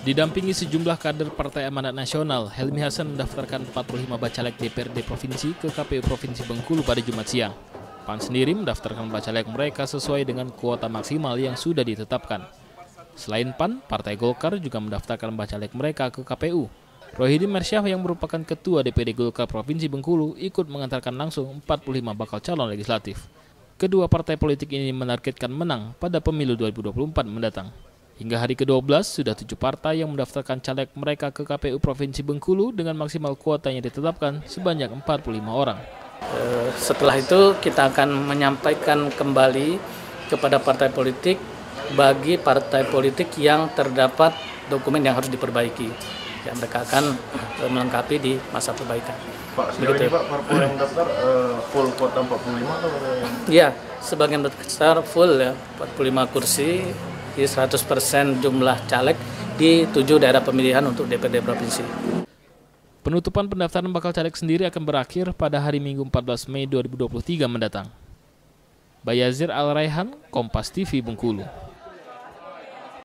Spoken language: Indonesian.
Didampingi sejumlah kader Partai Amanat Nasional, Helmi Hasan mendaftarkan 45 bacalek DPRD Provinsi ke KPU Provinsi Bengkulu pada Jumat siang. PAN sendiri mendaftarkan bacalek mereka sesuai dengan kuota maksimal yang sudah ditetapkan. Selain PAN, Partai Golkar juga mendaftarkan bacalek mereka ke KPU. Rohidi Mersyah yang merupakan Ketua DPD Golkar Provinsi Bengkulu ikut mengantarkan langsung 45 bakal calon legislatif. Kedua partai politik ini menargetkan menang pada pemilu 2024 mendatang. Hingga hari ke-12, sudah tujuh partai yang mendaftarkan caleg mereka ke KPU Provinsi Bengkulu dengan maksimal kuota yang ditetapkan sebanyak 45 orang. Eh, setelah itu kita akan menyampaikan kembali kepada partai politik bagi partai politik yang terdapat dokumen yang harus diperbaiki. Yang mereka akan eh, melengkapi di masa perbaikan. Pak, sejauh ini Pak, parpol yang daftar uh, full kuota 45 atau Ya, sebagian besar full ya, 45 kursi di 100% jumlah caleg di tujuh daerah pemilihan untuk DPD provinsi. Penutupan pendaftaran bakal caleg sendiri akan berakhir pada hari Minggu 14 Mei 2023 mendatang. Bayazir Al-Raihan, Kompas TV Bengkulu.